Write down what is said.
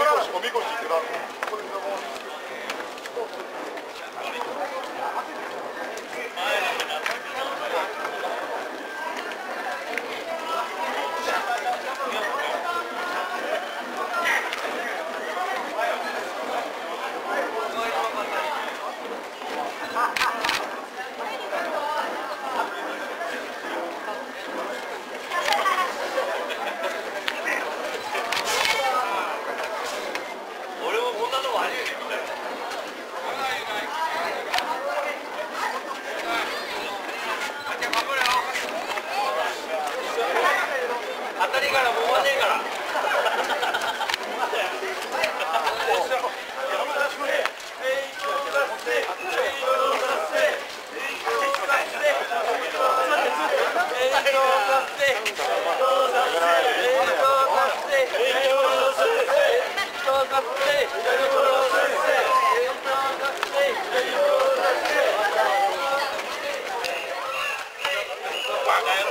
からおみこしってなる Right.